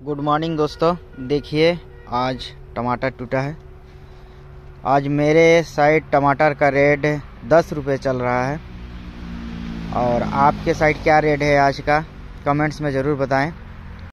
Good morning दोस्तों। देखिए, आज टमाटर टूटा है। आज मेरे साइड टमाटर का रेट दस रुपये चल रहा है। और आपके साइड क्या रेट है आज का? कमेंट्स में ज़रूर बताएँ।